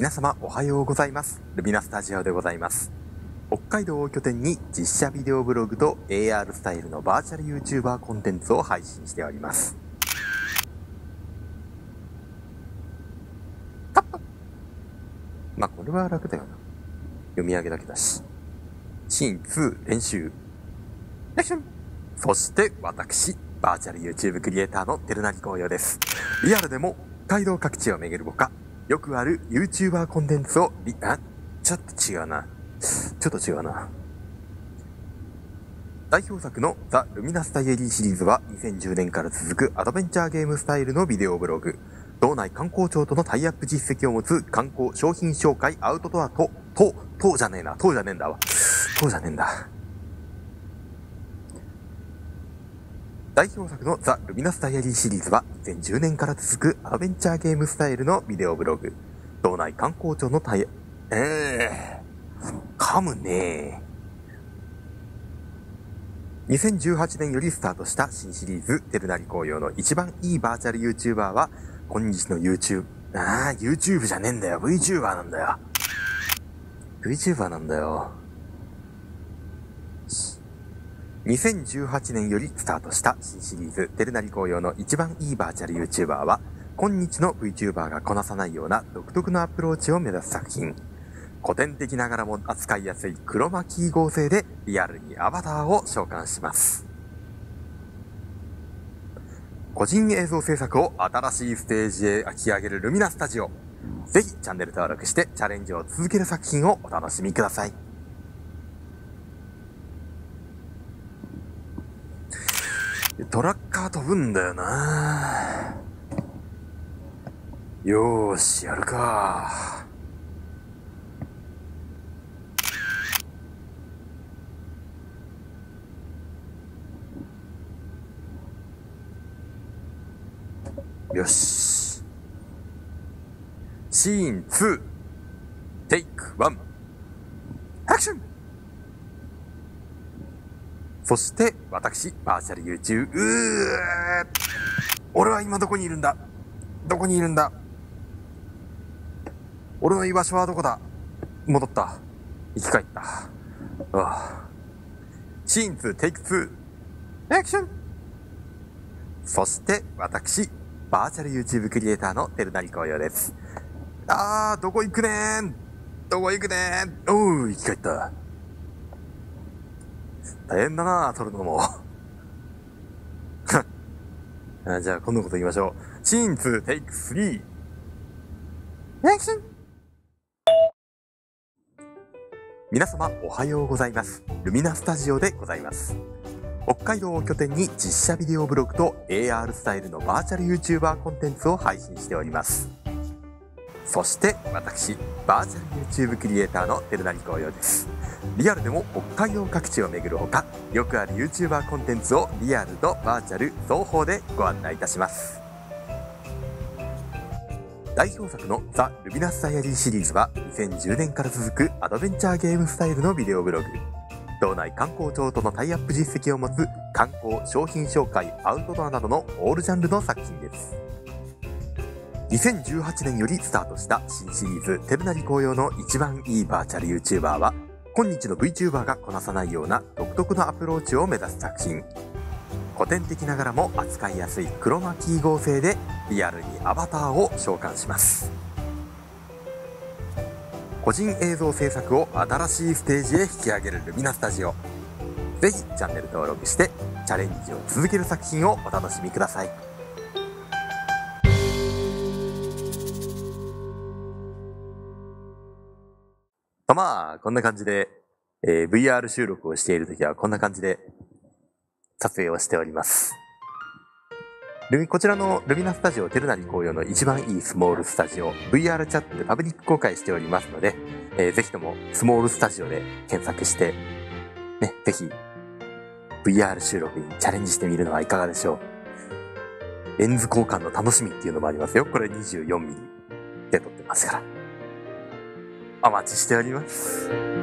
皆様おはようございます。ルミナスタジオでございます。北海道を拠点に実写ビデオブログと AR スタイルのバーチャル YouTuber コンテンツを配信しております。カッパまあ、これは楽だよな。読み上げだけだし。シーン2練習。アクションそして私、バーチャル YouTube クリエイターのテルナリ紅葉です。リアルでも北海道各地を巡るほか、よくある YouTuber コンテンツをリ、あ、ちょっと違うな。ちょっと違うな。代表作のザ・ルミナスタイエリーシリーズは2010年から続くアドベンチャーゲームスタイルのビデオブログ。道内観光庁とのタイアップ実績を持つ観光商品紹介アウトドアと、と、とじゃねえな、とじゃねえんだわ。とじゃねえんだ。代表作のザ・ルミナスタイアリーシリーズは2010年から続くアドベンチャーゲームスタイルのビデオブログ。道内観光庁のタイ、ええー、噛むね2018年よりスタートした新シリーズ、テルナリ紅葉の一番いいバーチャル YouTuber は、今日の YouTube、ああ、YouTube じゃねえんだよ。VTuber なんだよ。VTuber なんだよ。2018年よりスタートした新シリーズ、テルナリ紅葉の一番いいバーチャル YouTuber は、今日の VTuber がこなさないような独特のアプローチを目指す作品。古典的ながらも扱いやすい黒巻き合成でリアルにアバターを召喚します。個人映像制作を新しいステージへ引き上げるルミナスタジオ。ぜひチャンネル登録してチャレンジを続ける作品をお楽しみください。トラッカー飛ぶんだよなよーし、やるか。よし。シーン2、テイク1、アクションそして、私、バーチャル YouTube、俺は今どこにいるんだ？どこにいるんだ？俺の居場所はどこだ？戻った。生き返った。ああ。シーン2、テイク2、アクションそして、私、バーチャル YouTube クリエイターのテルナリ紅葉です。あー、どこ行くねーん？どこ行くねーん？おう、生き返った。大変だな撮るのも。あじゃあ、今度こそ行きましょう。シーン2、テイク3。アクション皆様、おはようございます。ルミナスタジオでございます。北海道を拠点に実写ビデオブログと AR スタイルのバーチャル YouTuber コンテンツを配信しております。そして私、バーチャル YouTube クリエイターのテルナリ紅葉です。リアルでも北海道各地を巡るほか、よくある YouTuber コンテンツをリアルとバーチャル双方でご案内いたします。代表作のザ・ルミナスダイアリーシリーズは2010年から続くアドベンチャーゲームスタイルのビデオブログ。道内観光庁とのタイアップ実績を持つ観光、商品紹介、アウトドアなどのオールジャンルの作品です。2018年よりスタートした新シリーズテルナリ紅葉の一番いいバーチャル YouTuber は今日の VTuber がこなさないような独特のアプローチを目指す作品。古典的ながらも扱いやすい黒巻き合成でリアルにアバターを召喚します。個人映像制作を新しいステージへ引き上げるルミナスタジオ。ぜひチャンネル登録してチャレンジを続ける作品をお楽しみください。まあ、こんな感じで、えー VR 収録をしているときはこんな感じで撮影をしております。ルミこちらのルミナスタジオテルナリ紅葉の一番いいスモールスタジオ VR チャットでパブリック公開しておりますので、えーぜひともスモールスタジオで検索して、ね、ぜひ VR 収録にチャレンジしてみるのはいかがでしょう。レンズ交換の楽しみっていうのもありますよ。これ 24mm で撮ってますから。お待ちしております。